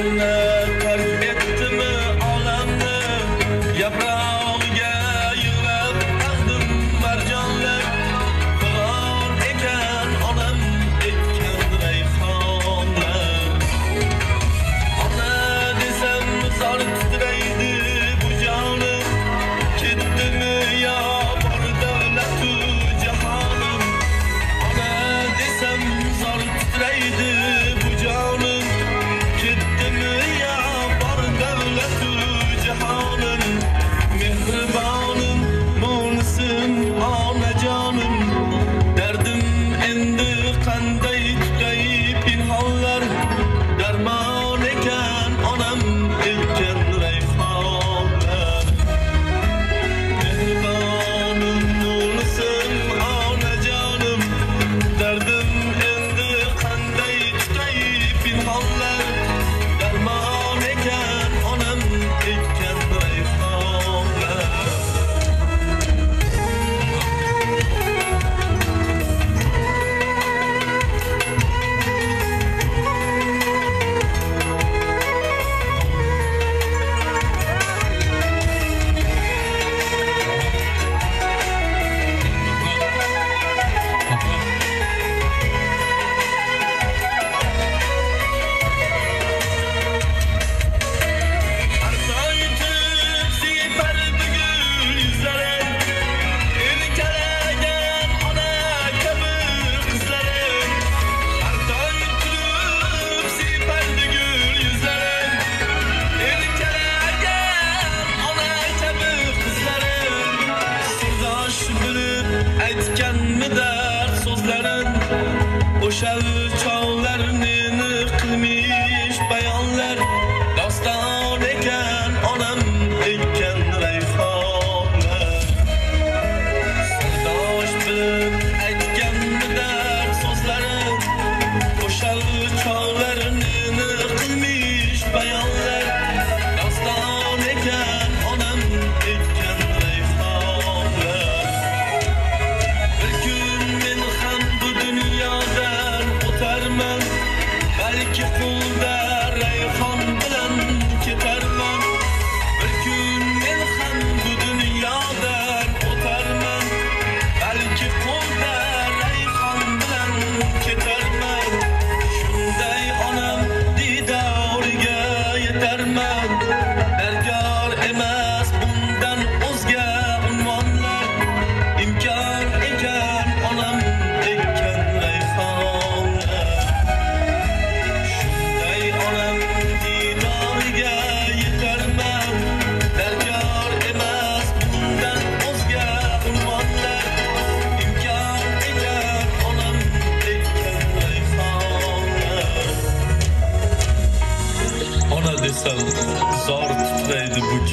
Amen. koşağı çok zor titreydi bu